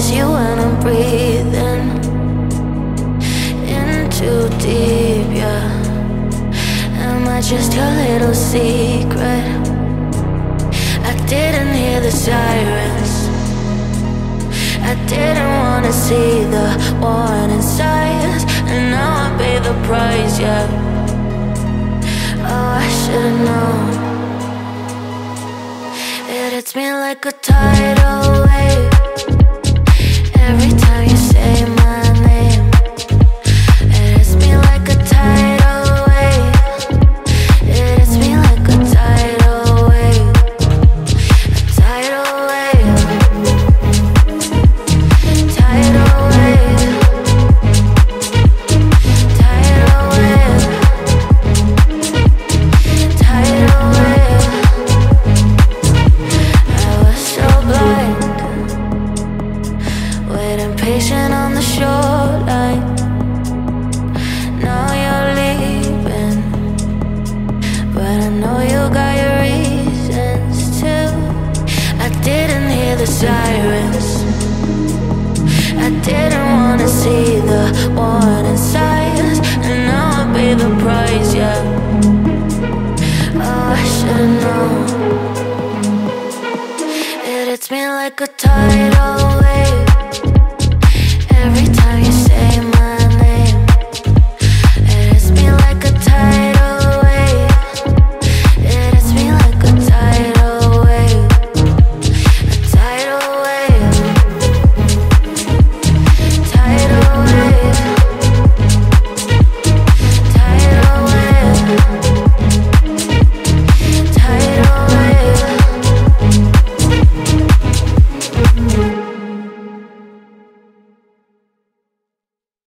Miss you when I'm breathing in too deep, yeah. Am I just your little secret? I didn't hear the sirens. I didn't wanna see the warning signs, and now I pay the price, yeah. Oh, I should've known. It hits me like a tidal wave. On the shoreline. Now you're leaving. But I know you got your reasons too. I didn't hear the sirens. I didn't wanna see the warning signs. And now I pay the price, yeah. Oh, I should've known. It hits me like a tidal wave